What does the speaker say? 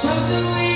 Something we